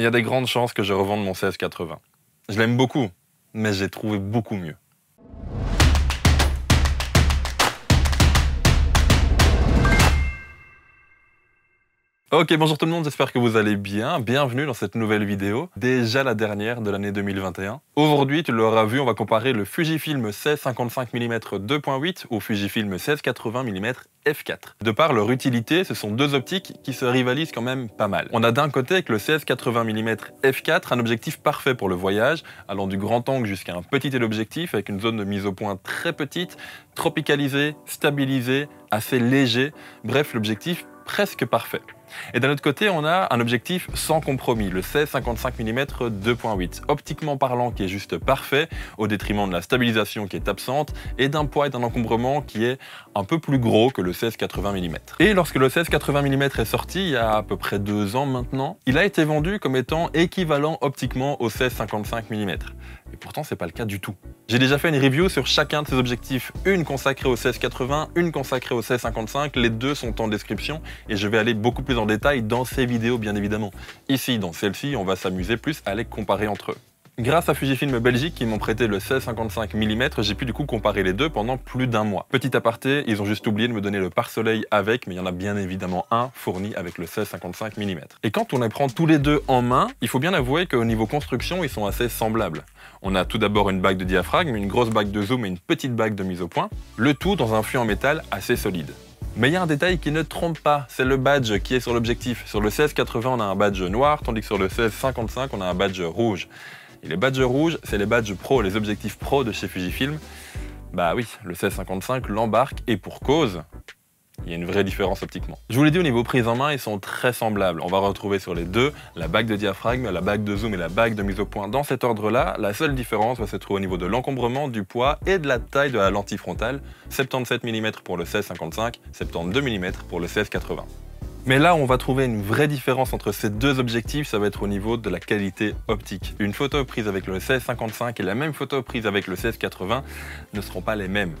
il y a des grandes chances que je revende mon 1680. Je l'aime beaucoup, mais j'ai trouvé beaucoup mieux. Ok, bonjour tout le monde, j'espère que vous allez bien. Bienvenue dans cette nouvelle vidéo, déjà la dernière de l'année 2021. Aujourd'hui, tu l'auras vu, on va comparer le Fujifilm 1655 mm 2.8 au Fujifilm 1680 mm f4. De par leur utilité, ce sont deux optiques qui se rivalisent quand même pas mal. On a d'un côté avec le 1680 mm f4 un objectif parfait pour le voyage, allant du grand angle jusqu'à un petit téléobjectif avec une zone de mise au point très petite, tropicalisée, stabilisée, assez léger, bref l'objectif presque parfait. Et d'un autre côté, on a un objectif sans compromis, le 16-55 mm 2.8, optiquement parlant qui est juste parfait, au détriment de la stabilisation qui est absente, et d'un poids et d'un encombrement qui est un peu plus gros que le 16-80 mm. Et lorsque le 16-80 mm est sorti, il y a à peu près deux ans maintenant, il a été vendu comme étant équivalent optiquement au 16-55 mm. Et pourtant, c'est pas le cas du tout. J'ai déjà fait une review sur chacun de ces objectifs, une consacrée au 1680, une consacrée au 1655, les deux sont en description et je vais aller beaucoup plus en détail dans ces vidéos bien évidemment. Ici, dans celle-ci, on va s'amuser plus à les comparer entre eux. Grâce à Fujifilm Belgique qui m'ont prêté le 16-55 mm, j'ai pu du coup comparer les deux pendant plus d'un mois. Petit aparté, ils ont juste oublié de me donner le pare-soleil avec, mais il y en a bien évidemment un fourni avec le 16-55 mm. Et quand on les prend tous les deux en main, il faut bien avouer qu'au niveau construction, ils sont assez semblables. On a tout d'abord une bague de diaphragme, une grosse bague de zoom et une petite bague de mise au point, le tout dans un fût en métal assez solide. Mais il y a un détail qui ne trompe pas, c'est le badge qui est sur l'objectif. Sur le 1680, on a un badge noir, tandis que sur le 1655, on a un badge rouge. Et les badges rouges, c'est les badges pro, les objectifs pro de chez Fujifilm. Bah oui, le 1655 l'embarque et pour cause, il y a une vraie différence optiquement. Je vous l'ai dit, au niveau prise en main, ils sont très semblables. On va retrouver sur les deux la bague de diaphragme, la bague de zoom et la bague de mise au point dans cet ordre-là. La seule différence va se trouver au niveau de l'encombrement, du poids et de la taille de la lentille frontale. 77 mm pour le 1655, 72 mm pour le 1680. Mais là, on va trouver une vraie différence entre ces deux objectifs, ça va être au niveau de la qualité optique. Une photo prise avec le 1655 et la même photo prise avec le 1680 ne seront pas les mêmes.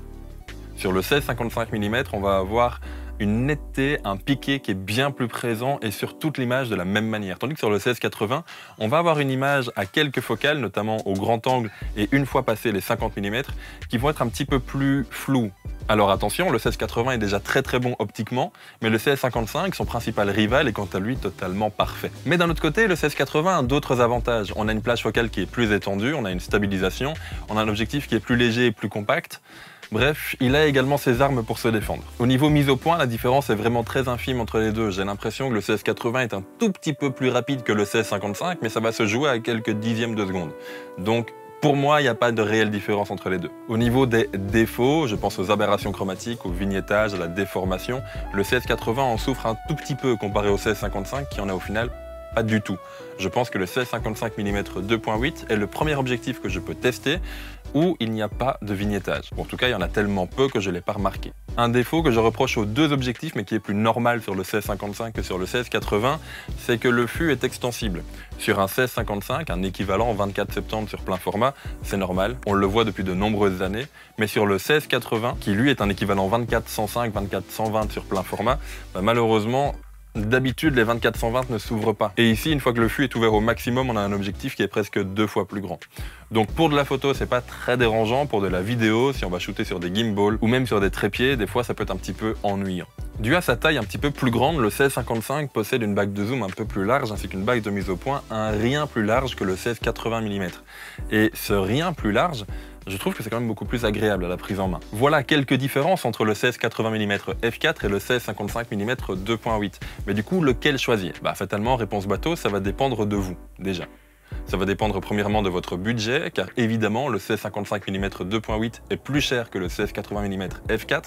Sur le 16-55 mm, on va avoir une netteté, un piqué qui est bien plus présent et sur toute l'image de la même manière. Tandis que sur le 16-80, on va avoir une image à quelques focales, notamment au grand angle et une fois passé les 50 mm, qui vont être un petit peu plus floues. Alors attention, le 1680 est déjà très très bon optiquement, mais le 1655, son principal rival, est quant à lui totalement parfait. Mais d'un autre côté, le 1680 a d'autres avantages. On a une plage focale qui est plus étendue, on a une stabilisation, on a un objectif qui est plus léger et plus compact. Bref, il a également ses armes pour se défendre. Au niveau mise au point, la différence est vraiment très infime entre les deux. J'ai l'impression que le 1680 est un tout petit peu plus rapide que le 1655, mais ça va se jouer à quelques dixièmes de seconde. Donc pour moi, il n'y a pas de réelle différence entre les deux. Au niveau des défauts, je pense aux aberrations chromatiques, au vignettage, à la déformation, le 1680 en souffre un tout petit peu comparé au 1655 qui en a au final pas du tout. Je pense que le 16-55 mm 2.8 est le premier objectif que je peux tester où il n'y a pas de vignettage. en tout cas, il y en a tellement peu que je ne l'ai pas remarqué. Un défaut que je reproche aux deux objectifs, mais qui est plus normal sur le 16-55 que sur le 16-80, c'est que le fût est extensible. Sur un 16-55, un équivalent 24-70 sur plein format, c'est normal, on le voit depuis de nombreuses années, mais sur le 16-80, qui lui est un équivalent 24-105, 24-120 sur plein format, bah, malheureusement, D'habitude, les 24-120 ne s'ouvrent pas. Et ici, une fois que le fût est ouvert au maximum, on a un objectif qui est presque deux fois plus grand. Donc pour de la photo, c'est pas très dérangeant. Pour de la vidéo, si on va shooter sur des gimbals ou même sur des trépieds, des fois ça peut être un petit peu ennuyant. Dû à sa taille un petit peu plus grande, le 1655 possède une bague de zoom un peu plus large ainsi qu'une bague de mise au point un rien plus large que le 1680 mm. Et ce rien plus large, je trouve que c'est quand même beaucoup plus agréable à la prise en main. Voilà quelques différences entre le 16-80 mm f4 et le 16-55 mm 2.8. Mais du coup, lequel choisir? Bah fatalement, réponse bateau, ça va dépendre de vous, déjà. Ça va dépendre premièrement de votre budget, car évidemment, le 16-55 mm 2.8 est plus cher que le 16-80 mm f4,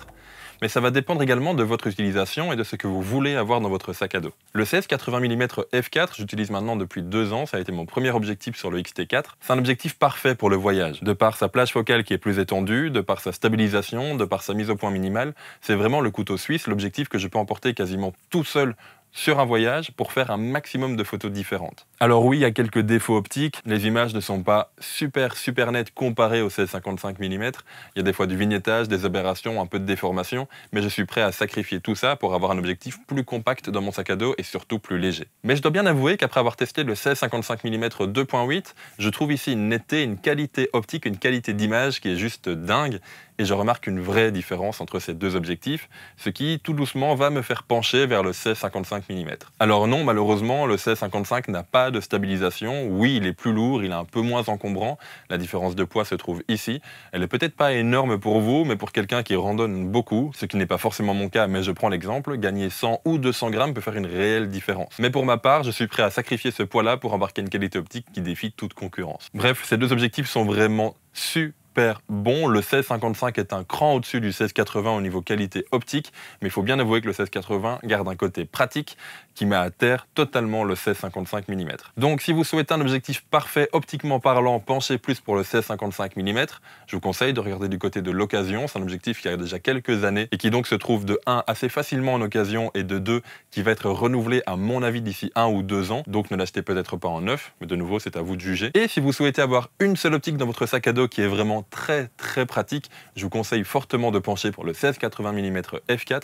mais ça va dépendre également de votre utilisation et de ce que vous voulez avoir dans votre sac à dos. Le 16-80 mm f4, j'utilise maintenant depuis deux ans, ça a été mon premier objectif sur le XT4. C'est un objectif parfait pour le voyage, de par sa plage focale qui est plus étendue, de par sa stabilisation, de par sa mise au point minimale. C'est vraiment le couteau suisse, l'objectif que je peux emporter quasiment tout seul sur un voyage pour faire un maximum de photos différentes. Alors oui, il y a quelques défauts optiques, les images ne sont pas super super nettes comparées au 16-55 mm, il y a des fois du vignettage, des aberrations, un peu de déformation, mais je suis prêt à sacrifier tout ça pour avoir un objectif plus compact dans mon sac à dos et surtout plus léger. Mais je dois bien avouer qu'après avoir testé le 16-55 mm 2.8, je trouve ici une netteté, une qualité optique, une qualité d'image qui est juste dingue, et je remarque une vraie différence entre ces deux objectifs, ce qui tout doucement va me faire pencher vers le 16-55 mm. Alors non, malheureusement, le 16-55 n'a pas de stabilisation. Oui, il est plus lourd, il est un peu moins encombrant. La différence de poids se trouve ici. Elle est peut-être pas énorme pour vous, mais pour quelqu'un qui randonne beaucoup, ce qui n'est pas forcément mon cas, mais je prends l'exemple, gagner 100 ou 200 grammes peut faire une réelle différence. Mais pour ma part, je suis prêt à sacrifier ce poids-là pour embarquer une qualité optique qui défie toute concurrence. Bref, ces deux objectifs sont vraiment super bon. Le 1655 est un cran au-dessus du 1680 au niveau qualité optique, mais il faut bien avouer que le 1680 garde un côté pratique qui met à terre totalement le 1655 mm. Donc si vous souhaitez un objectif parfait optiquement parlant, penchez plus pour le 1655 mm. Je vous conseille de regarder du côté de l'occasion, c'est un objectif qui a déjà quelques années et qui donc se trouve de 1 assez facilement en occasion et de 2 qui va être renouvelé à mon avis d'ici 1 ou 2 ans. Donc ne l'achetez peut-être pas en neuf, mais de nouveau c'est à vous de juger. Et si vous souhaitez avoir une seule optique dans votre sac à dos qui est très très pratique. Je vous conseille fortement de pencher pour le 1680 mm f4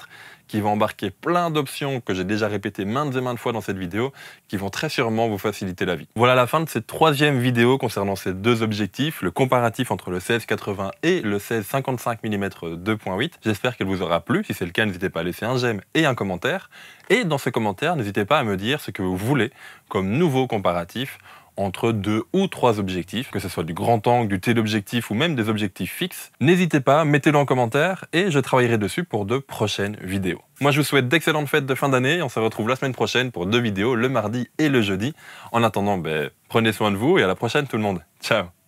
qui va embarquer plein d'options que j'ai déjà répétées maintes et maintes fois dans cette vidéo qui vont très sûrement vous faciliter la vie. Voilà la fin de cette troisième vidéo concernant ces deux objectifs, le comparatif entre le 1680 et le 1655 mm 2.8. J'espère qu'elle vous aura plu. Si c'est le cas, n'hésitez pas à laisser un j'aime et un commentaire. Et dans ce commentaire, n'hésitez pas à me dire ce que vous voulez comme nouveau comparatif entre deux ou trois objectifs, que ce soit du grand angle, du téléobjectif ou même des objectifs fixes. N'hésitez pas, mettez-le en commentaire et je travaillerai dessus pour de prochaines vidéos. Moi, je vous souhaite d'excellentes fêtes de fin d'année. On se retrouve la semaine prochaine pour deux vidéos, le mardi et le jeudi. En attendant, ben, prenez soin de vous et à la prochaine tout le monde. Ciao